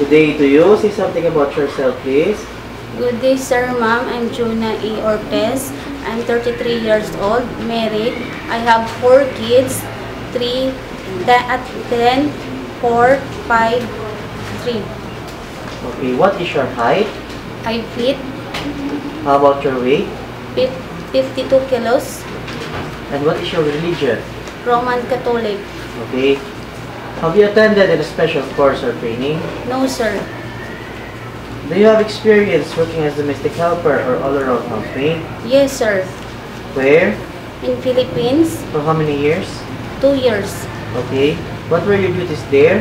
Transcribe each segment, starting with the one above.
Good day to you. Say something about yourself, please. Good day, sir, ma'am. I'm Juna E. Ortez. I'm 33 years old, married. I have four kids, three, at 10, 4, 5, 3. Okay, what is your height? I fit How about your weight? fif- 52 kilos, And what is your religion? Roman Catholic. Okay. Have you attended a special course or training? No, sir. Do you have experience working as a domestic helper or all-around helpmate? Yes, sir. Where? In Philippines, For how many years? two years. Okay. What were your duties there?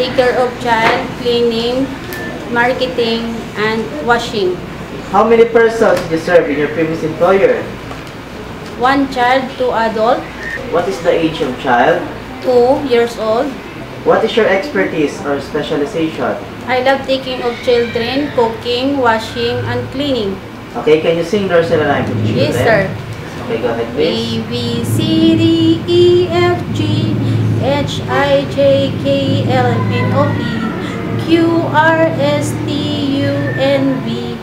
Take care of child, cleaning, marketing, and washing. How many persons did you serve in your previous employer? One child, two adult, What is the age of child? Two years old. What is your expertise or specialization? I love taking of children, cooking, washing, and cleaning. Okay, can you sing and I for children? Yes, sir. Okay, go ahead, A, please. B, C, D, E, F, G, H, I, J, K, L, M, N, O, P, Q, R, S, T, U, N, V,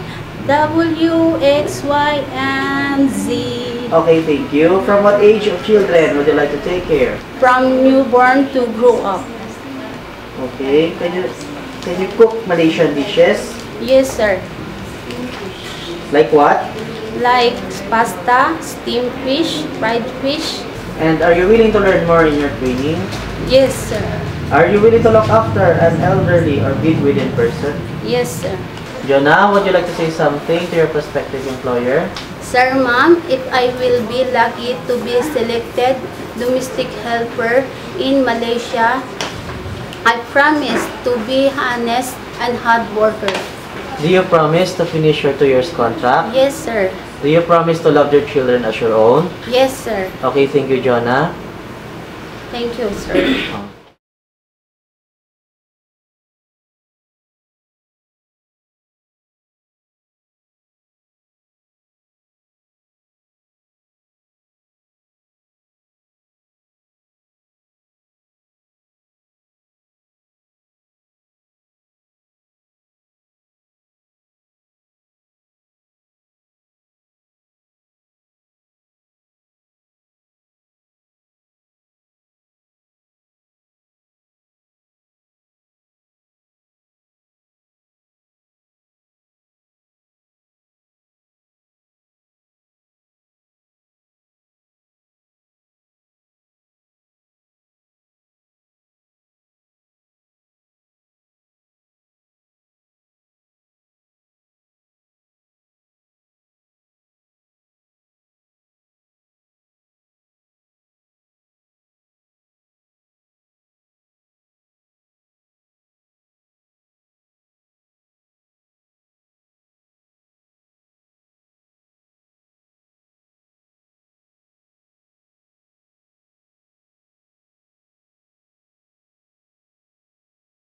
W, X, Y, and Z. Okay, thank you. From what age of children would you like to take care? From newborn to grow up. Okay, can you can you cook Malaysian dishes? Yes, sir. Like what? Like pasta, steamed fish, fried fish. And are you willing to learn more in your training? Yes, sir. Are you willing to look after an elderly or bedridden person? Yes, sir. Jona, would you like to say something to your prospective employer? Sir, ma'am, if I will be lucky to be selected domestic helper in Malaysia, I promise to be honest and hard worker. Do you promise to finish your two years contract? Yes, sir. Do you promise to love your children as your own? Yes, sir. Okay, thank you, Jonah. Thank you, sir. Oh.